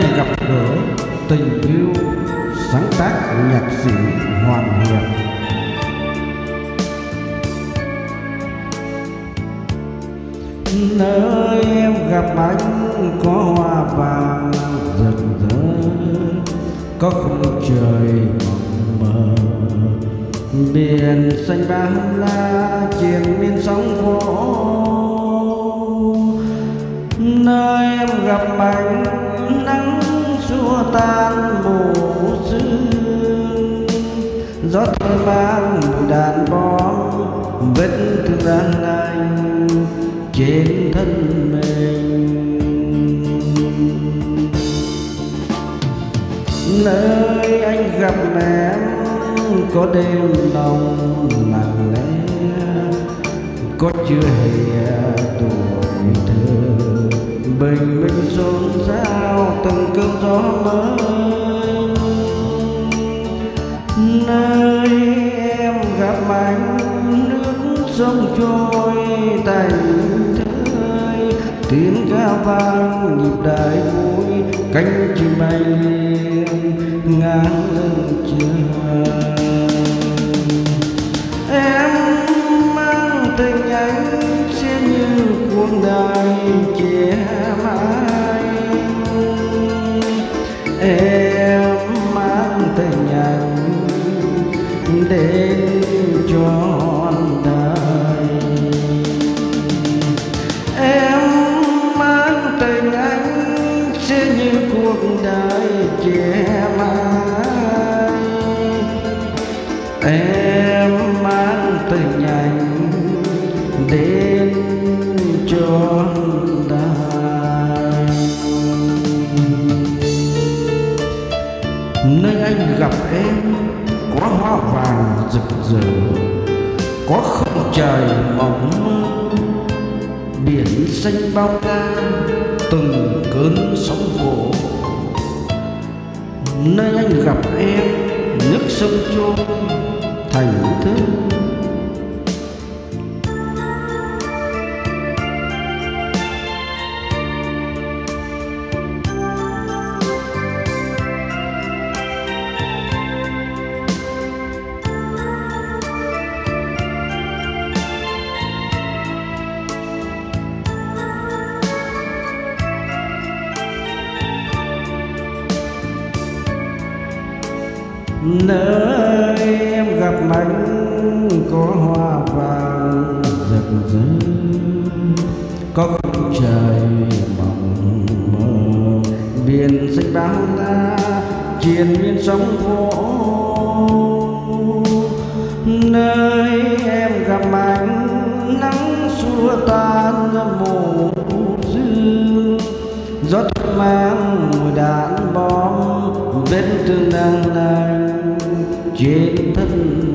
nơi gặp gỡ tình yêu sáng tác nhạc sĩ Hoàng Hiệp. Nơi em gặp anh có hoa vàng rực rỡ, có không trời mộng mơ biển xanh bao la triền miên sóng vỗ. Nơi em gặp anh tan mù sương gió thổi mang mùi đàn bom vết thương đang lành trên thân mình. Nơi anh gặp em có đêm nồng lặng lẽ, có chưa hề tuổi thơ bình minh xôn xao từng cơn gió mới nơi em gặp ánh nước sông trôi thành thơi tiếng ca vang nhịp đại vui, cánh chim bay ngang lưng trời đến trọn đời. Em mang tình anh sẽ như cuộc đời trẻ mãi em giờ có không trời mộng mơ, biển xanh bao la, từng cơn sóng vỗ. Nơi anh gặp em, nước sông trôi thành thơ nơi em gặp anh có hoa vàng. Rực rỡ, có khung trời mộng mơ. Biển xanh bao la, triền miên sóng vỗ nơi em gặp anh nắng xua tan mù dương. Gió thơm mang mùi đạn bom vết thương đang lành trên